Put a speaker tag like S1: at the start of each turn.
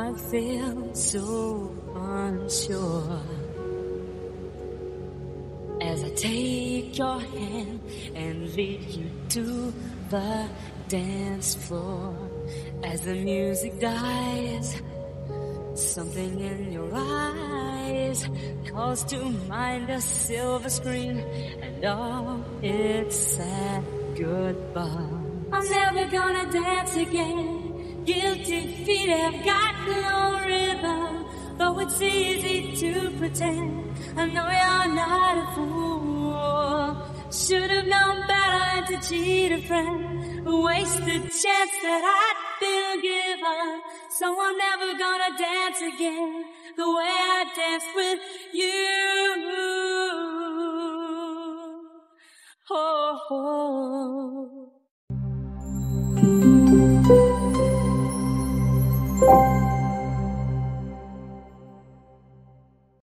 S1: I feel so unsure as I take your hand and lead you to the dance floor. As the music dies, something in your eyes calls to mind a silver screen and all its sad goodbye. I'm never gonna dance again. Guilty feet have got no rhythm. Though it's easy to pretend, I know you're not a fool. Should have known better to cheat a friend, waste the chance that I'd been given. So I'm never gonna dance again the way I danced with you. Oh. oh. Thank you.